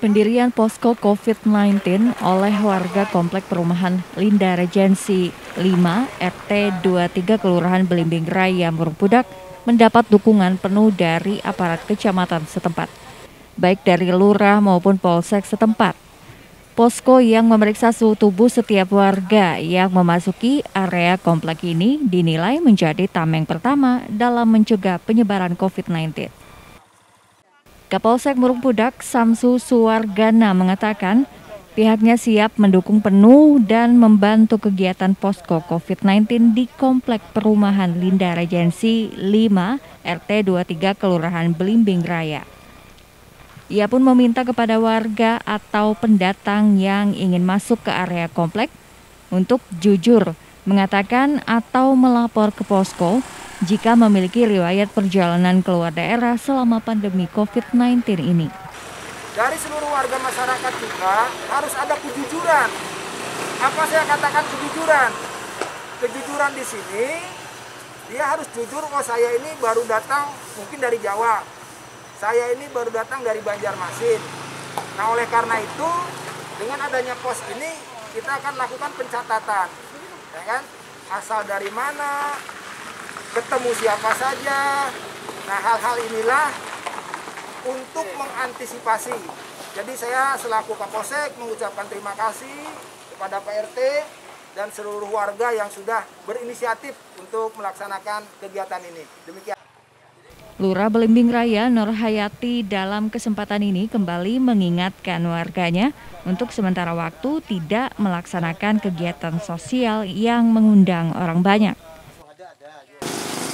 Pendirian posko COVID-19 oleh warga Komplek Perumahan Linda Regensi 5 RT 23 Kelurahan Belimbing Raya Murungpudak mendapat dukungan penuh dari aparat kecamatan setempat, baik dari lurah maupun polsek setempat. Posko yang memeriksa suhu tubuh setiap warga yang memasuki area komplek ini dinilai menjadi tameng pertama dalam mencegah penyebaran COVID-19. Kapolsek Murung Pudak Samsu Suwargana mengatakan pihaknya siap mendukung penuh dan membantu kegiatan posko COVID-19 di Komplek Perumahan Linda Regensi 5 RT 23 Kelurahan Belimbing Raya. Ia pun meminta kepada warga atau pendatang yang ingin masuk ke area komplek untuk jujur mengatakan atau melapor ke posko jika memiliki riwayat perjalanan keluar daerah selama pandemi COVID-19 ini. Dari seluruh warga masyarakat juga harus ada kejujuran. Apa saya katakan kejujuran? Kejujuran di sini dia harus jujur oh saya ini baru datang mungkin dari Jawa. Saya ini baru datang dari Banjarmasin. Nah, oleh karena itu dengan adanya pos ini kita akan lakukan pencatatan. Ya kan? Asal dari mana, ketemu siapa saja. Nah, hal-hal inilah untuk mengantisipasi. Jadi saya selaku Kapolsek mengucapkan terima kasih kepada Pak RT dan seluruh warga yang sudah berinisiatif untuk melaksanakan kegiatan ini. Demikian. Lurah Belimbing Raya Nur Hayati dalam kesempatan ini kembali mengingatkan warganya untuk sementara waktu tidak melaksanakan kegiatan sosial yang mengundang orang banyak.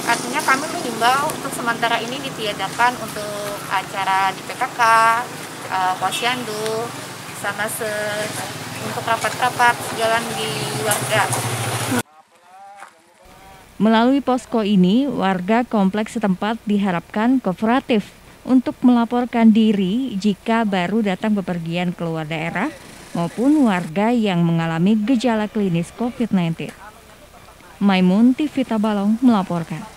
Artinya kami mengimbau untuk sementara ini ditiadakan untuk acara di PKK, uh, posyandu, sama se untuk rapat-rapat jalan di warga. Melalui posko ini, warga kompleks setempat diharapkan kooperatif untuk melaporkan diri jika baru datang bepergian keluar daerah maupun warga yang mengalami gejala klinis COVID-19. Maimun TV Tabalong melaporkan.